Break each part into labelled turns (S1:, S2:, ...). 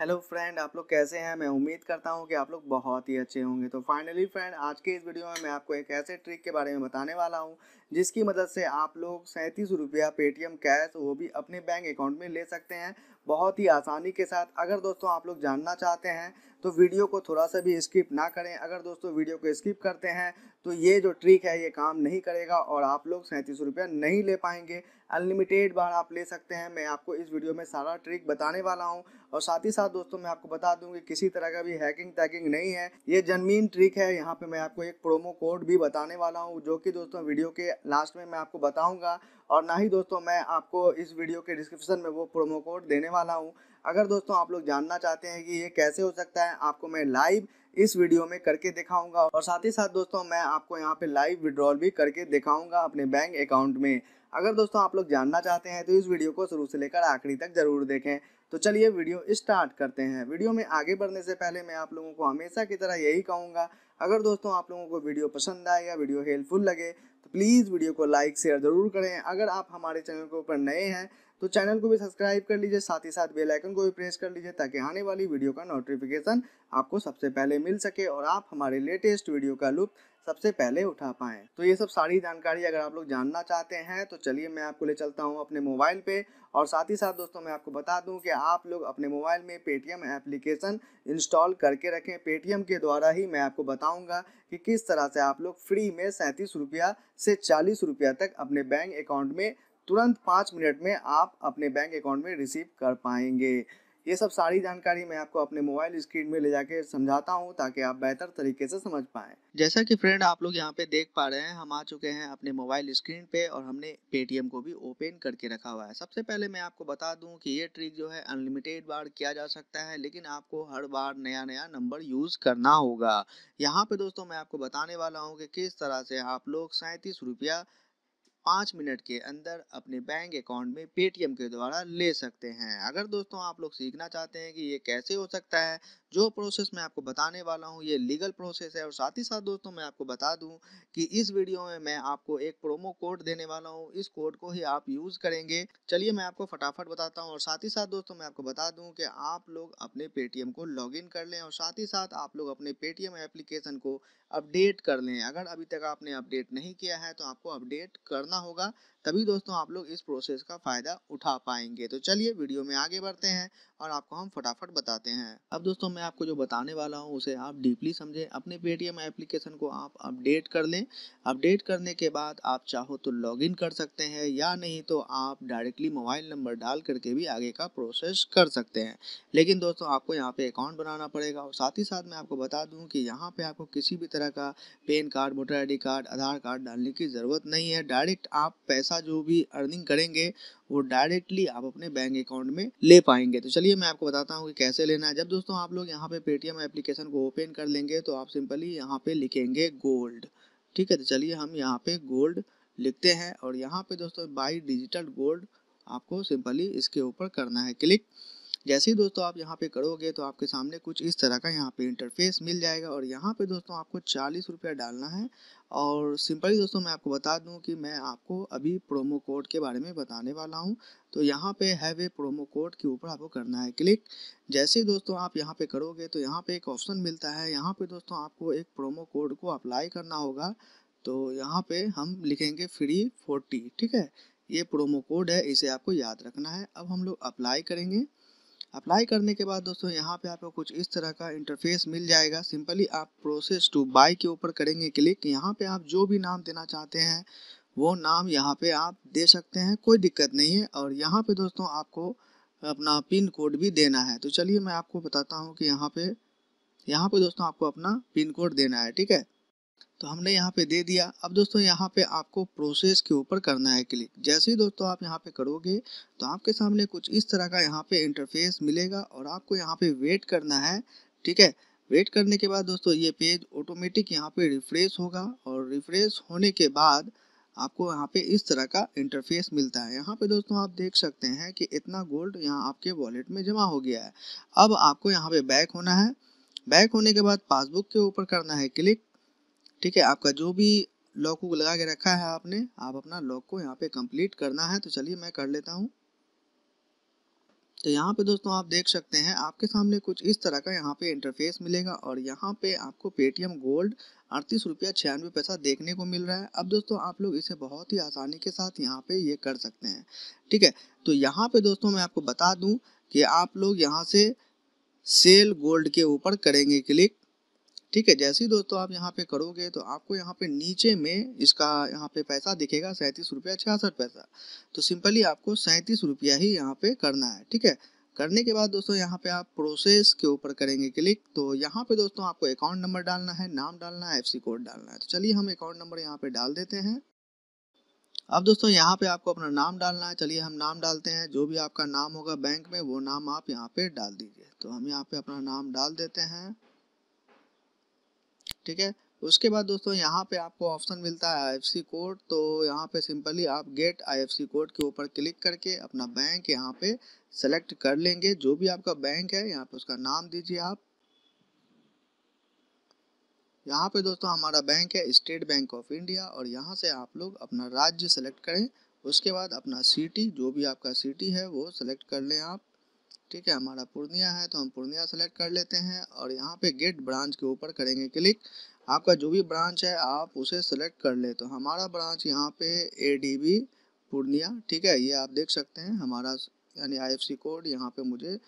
S1: Hello friend, आप लोग कैसे हैं? मैं उम्मीद करता हूँ कि आप लोग बहुत ही अच्छे होंगे। तो फाइनली फ्रेंड, आज के इस वीडियो में मैं आपको एक ऐसे ट्रिक के बारे में बताने वाला हूँ, जिसकी मदद से आप लोग सैंतीस रुपया पेटीएम कैश वो भी अपने बैंक अकाउंट में ले सकते हैं। बहुत ही आसानी के साथ। अगर दोस्तों आप लोग जानना चाहते हैं तो वीडियो को थोड़ा सा भी स्किप ना करें। अगर दोस्तों वीडियो को स्किप करते हैं तो ये जो ट्रिक है, ये काम नहीं करेगा और आप लोग सैंतीस रुपया नहीं ले पाएँगे। अनलिमिटेड बार आप ले सकते हैं। मैं आपको इस वीडियो में सारा ट्रिक बताने वाला हूँ और साथ ही साथ दोस्तों मैं आपको बता दूँ कि किसी तरह का भी हैकिंग टैकिंग नहीं है। ये जनमीन ट्रिक है। यहाँ पे मैं आपको एक प्रोमो कोड भी बताने वाला हूँ, जो कि दोस्तों वीडियो के लास्ट में मैं आपको बताऊँगा। और ना ही दोस्तों मैं आपको इस वीडियो के डिस्क्रिप्शन में वो प्रोमो कोड देने वाला हूँ। अगर दोस्तों आप लोग जानना चाहते हैं कि ये कैसे हो सकता है, आपको मैं लाइव इस वीडियो में करके दिखाऊँगा और साथ ही साथ दोस्तों मैं आपको यहाँ पे लाइव विड्रॉल भी करके दिखाऊँगा अपने बैंक अकाउंट में। अगर दोस्तों आप लोग जानना चाहते हैं तो इस वीडियो को शुरू से लेकर आखिरी तक ज़रूर देखें। तो चलिए वीडियो स्टार्ट करते हैं। वीडियो में आगे बढ़ने से पहले मैं आप लोगों को हमेशा की तरह यही कहूँगा, अगर दोस्तों आप लोगों को वीडियो पसंद आए या वीडियो हेल्पफुल लगे प्लीज़ वीडियो को लाइक, शेयर ज़रूर करें। अगर आप हमारे चैनल के ऊपर नए हैं तो चैनल को भी सब्सक्राइब कर लीजिए, साथ ही साथ बेल आइकन को भी प्रेस कर लीजिए, ताकि आने वाली वीडियो का नोटिफिकेशन आपको सबसे पहले मिल सके और आप हमारे लेटेस्ट वीडियो का लुत्फ सबसे पहले उठा पाएँ। तो ये सब सारी जानकारी अगर आप लोग जानना चाहते हैं तो चलिए मैं आपको ले चलता हूँ अपने मोबाइल पे। और साथ ही साथ दोस्तों, मैं आपको बता दूँ कि आप लोग अपने मोबाइल में पेटीएम एप्लीकेशन इंस्टॉल करके रखें। पेटीएम के द्वारा ही मैं आपको बताऊँगा कि किस तरह से आप लोग फ्री में सैंतीस रुपया से चालीस रुपया तक अपने बैंक अकाउंट में तुरंत पाँच मिनट में आप अपने बैंक अकाउंट में रिसीव कर पाएँगे। ये सब सारी जानकारी मैं आपको अपने मोबाइल स्क्रीन में ले जाके समझाता हूँ ताकि आप बेहतर तरीके से समझ पाए।
S2: जैसा कि फ्रेंड आप लोग यहाँ पे देख पा रहे हैं, हम आ चुके हैं अपने मोबाइल स्क्रीन पे और हमने पेटीएम को भी ओपन करके रखा हुआ है। सबसे पहले मैं आपको बता दूँ कि ये ट्रिक जो है अनलिमिटेड बार किया जा सकता है, लेकिन आपको हर बार नया नया नंबर यूज़ करना होगा। यहाँ पे दोस्तों मैं आपको बताने वाला हूँ कि किस तरह से आप लोग सैंतीस रुपया पाँच मिनट के अंदर अपने बैंक अकाउंट में पेटीएम के द्वारा ले सकते हैं। अगर दोस्तों आप लोग सीखना चाहते हैं कि ये कैसे हो सकता है जो प्रोसेस मैं आपको बताने वाला हूँ, ये लीगल प्रोसेस है और साथ ही साथ दोस्तों मैं आपको बता दूँ कि इस वीडियो में मैं आपको एक प्रोमो कोड देने वाला हूँ। इस कोड को ही आप यूज़ करेंगे। चलिए मैं आपको फटाफट बताता हूँ और साथ ही साथ दोस्तों मैं आपको बता दूँ कि आप लोग अपने पेटीएम को लॉगिन कर लें और साथ ही साथ आप लोग अपने पेटीएम एप्लीकेशन को अपडेट कर लें। अगर अभी तक आपने अपडेट नहीं किया है तो आपको अपडेट करना होगा। तभी दोस्तों आप लोग इस प्रोसेस का फ़ायदा उठा पाएँगे। तो चलिए वीडियो में आगे बढ़ते हैं और आपको हम फटाफट बताते हैं। अब दोस्तों मैं आपको जो बताने वाला हूँ, उसे आप डीपली समझें। अपने पेटीएम एप्लीकेशन को आप अपडेट कर लें। अपडेट करने के बाद आप चाहो तो लॉगिन कर सकते हैं या नहीं तो आप डायरेक्टली मोबाइल नंबर डाल करके भी आगे का प्रोसेस कर सकते हैं। लेकिन दोस्तों आपको यहाँ पे अकाउंट बनाना पड़ेगा और साथ ही साथ मैं आपको बता दूँ कि यहाँ पे आपको किसी भी तरह का PAN card voter ID card Aadhaar card डालने की ज़रूरत नहीं है। डायरेक्ट आप पैसा पैसा जो भी अर्निंग करेंगे, वो डायरेक्टली आप अपने बैंक अकाउंट में ले पाएँगे। तो चलिए मैं आपको बताता हूँ कि कैसे लेना है। जब दोस्तों आप लोग यहाँ पे पेटीएम एप्लीकेशन को ओपन कर लेंगे तो आप सिंपली यहाँ पे लिखेंगे गोल्ड ठीक है तो चलिए हम यहाँ पे गोल्ड लिखते हैं और यहाँ पे दोस्तों बाई डिजिटल गोल्ड आपको सिंपली इसके ऊपर करना है। क्लिक जैसे ही दोस्तों आप यहाँ पे करोगे तो आपके सामने कुछ इस तरह का यहाँ पे इंटरफेस मिल जाएगा और यहाँ पे दोस्तों आपको चालीस रुपया डालना है। और सिंपली दोस्तों मैं आपको बता दूँ कि मैं आपको अभी प्रोमो कोड के बारे में बताने वाला हूँ। तो यहाँ पे हैव ए प्रोमो कोड के ऊपर आपको करना है क्लिक जैसे ही दोस्तों आप यहाँ पे करोगे तो यहाँ पे एक ऑप्शन मिलता है। यहाँ पे दोस्तों आपको एक प्रोमो कोड को अप्लाई करना होगा। तो यहाँ पे हम लिखेंगे फ्री फोर्टी ठीक है? ये प्रोमो कोड है, इसे आपको याद रखना है। अब हम लोग अप्लाई करेंगे। अप्लाई करने के बाद दोस्तों, यहाँ पे आपको कुछ इस तरह का इंटरफेस मिल जाएगा। सिंपली आप प्रोसेस टू बाय के ऊपर करेंगे क्लिक यहाँ पे आप जो भी नाम देना चाहते हैं, वो नाम यहाँ पे आप दे सकते हैं, कोई दिक्कत नहीं है। और यहाँ पे दोस्तों, आपको अपना पिन कोड भी देना है। तो चलिए मैं आपको बताता हूँ कि यहाँ पे यहाँ पे दोस्तों आपको अपना पिन कोड देना है, ठीक है? तो हमने यहाँ पे दे दिया। अब दोस्तों यहाँ पे आपको प्रोसेस के ऊपर करना है क्लिक जैसे ही दोस्तों आप यहाँ पे करोगे तो आपके सामने कुछ इस तरह का यहाँ पे इंटरफेस मिलेगा और आपको यहाँ पे वेट करना है। ठीक है? वेट करने के बाद दोस्तों ये पेज ऑटोमेटिक यहाँ पे रिफ्रेश होगा और रिफ्रेश होने के बाद आपको यहाँ पे इस तरह का इंटरफेस मिलता है। यहाँ पे दोस्तों आप देख सकते हैं कि इतना गोल्ड यहाँ आपके वॉलेट में जमा हो गया है। अब आपको यहाँ पे बैक होना है। बैक होने के बाद पासबुक के ऊपर करना है क्लिक ठीक है, आपका जो भी लॉक को लगा के रखा है आपने, आप अपना लॉक को यहाँ पे कंप्लीट करना है तो चलिए मैं कर लेता हूँ। तो यहाँ पे दोस्तों आप देख सकते हैं, आपके सामने कुछ इस तरह का यहाँ पे इंटरफेस मिलेगा और यहाँ पे आपको पेटीएम गोल्ड अड़तीस रुपया छियानवे पैसा देखने को मिल रहा है। अब दोस्तों आप लोग इसे बहुत ही आसानी के साथ यहाँ पे ये कर सकते हैं, ठीक है? तो यहाँ पे दोस्तों मैं आपको बता दूँ कि आप लोग यहाँ से सेल गोल्ड के ऊपर करेंगे क्लिक ठीक है जैसे ही दोस्तों आप यहाँ पे करोगे तो आपको यहाँ पे नीचे में इसका यहाँ पे पैसा दिखेगा सैंतीस रुपया छियासठ पैसा तो सिंपली आपको सैंतीस रुपया ही यहाँ पे करना है ठीक है करने के बाद दोस्तों यहाँ पे आप प्रोसेस के ऊपर करेंगे क्लिक तो यहाँ पे दोस्तों आपको अकाउंट नंबर डालना है नाम डालना है एफसी कोड डालना है तो चलिए हम अकाउंट नंबर यहाँ पे डाल देते हैं अब दोस्तों यहाँ पे आपको अपना नाम डालना है चलिए हम नाम डालते हैं जो भी आपका नाम होगा बैंक में वो नाम आप यहाँ पे डाल दीजिए तो हम यहाँ पे अपना नाम डाल देते हैं ठीक है? उसके बाद दोस्तों यहाँ पे आपको ऑप्शन मिलता है आई कोड तो यहाँ पे सिंपली आप गेट आई कोड के ऊपर क्लिक करके अपना बैंक यहाँ पे सेलेक्ट कर लेंगे। जो भी आपका बैंक है, यहाँ पे उसका नाम दीजिए आप। यहाँ पे दोस्तों हमारा बैंक है स्टेट बैंक ऑफ़ इंडिया और यहाँ से आप लोग अपना राज्य सेलेक्ट करें। उसके बाद अपना सिटी जो भी आपका सिटी है, वो सेलेक्ट कर लें आप। ठीक है, हमारा पूर्णिया है तो हम पूर्णिया सेलेक्ट कर लेते हैं और यहाँ पे गेट ब्रांच के ऊपर करेंगे क्लिक आपका जो भी ब्रांच है, आप उसे सेलेक्ट कर ले। तो हमारा ब्रांच यहाँ पे ए पूर्णिया, ठीक है, ये आप देख सकते हैं, हमारा यानी आई एफ़ सी कोड यहाँ पे मुझे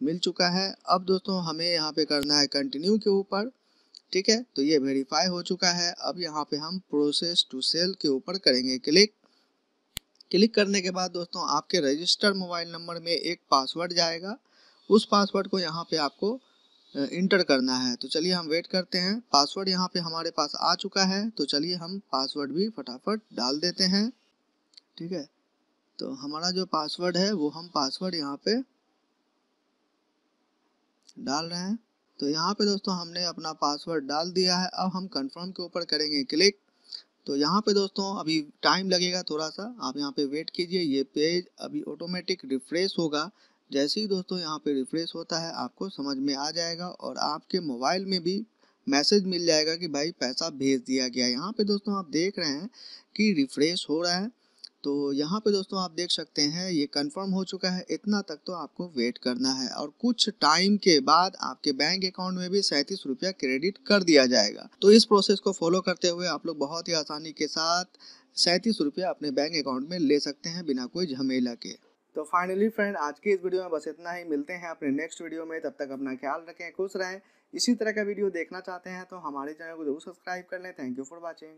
S2: मिल चुका है। अब दोस्तों, हमें यहाँ पे करना है कंटिन्यू के ऊपर, ठीक है तो ये वेरीफाई हो चुका है। अब यहाँ पे हम प्रोसेस टू सेल के ऊपर करेंगे क्लिक क्लिक करने के बाद दोस्तों, आपके रजिस्टर मोबाइल नंबर में एक पासवर्ड जाएगा। उस पासवर्ड को यहाँ पे आपको इंटर करना है। तो चलिए हम वेट करते हैं। पासवर्ड यहाँ पे हमारे पास आ चुका है। तो चलिए हम पासवर्ड भी फटाफट डाल देते हैं। ठीक है? तो हमारा जो पासवर्ड है, वो हम पासवर्ड यहाँ पे डाल रहे हैं। तो यहाँ पे दोस्तों हमने अपना पासवर्ड डाल दिया है। अब हम कंफर्म के ऊपर करेंगे क्लिक। तो यहाँ पे दोस्तों, अभी टाइम लगेगा थोड़ा सा आप यहाँ पे वेट कीजिए। ये पेज अभी ऑटोमेटिक रिफ्रेश होगा। जैसे ही दोस्तों यहाँ पे रिफ्रेश होता है, आपको समझ में आ जाएगा और आपके मोबाइल में भी मैसेज मिल जाएगा कि भाई पैसा भेज दिया गया। यहाँ पे दोस्तों आप देख रहे हैं कि रिफ्रेश हो रहा है। तो यहाँ पे दोस्तों आप देख सकते हैं, ये कंफर्म हो चुका है, इतना तक तो आपको वेट करना है और कुछ टाइम के बाद आपके बैंक अकाउंट में भी सैंतीस रुपया क्रेडिट कर दिया जाएगा। तो इस प्रोसेस को फॉलो करते हुए आप लोग बहुत ही आसानी के साथ सैंतीस रुपया अपने बैंक अकाउंट में ले सकते हैं बिना कोई झमेला के।
S1: तो फाइनली फ्रेंड आज की इस वीडियो में बस इतना ही। मिलते हैं अपने नेक्स्ट वीडियो में। तब तक अपना ख्याल रखें, खुश रहें। इसी तरह का वीडियो देखना चाहते हैं तो हमारे चैनल को ज़रूर सब्सक्राइब कर लें। Thank you for watching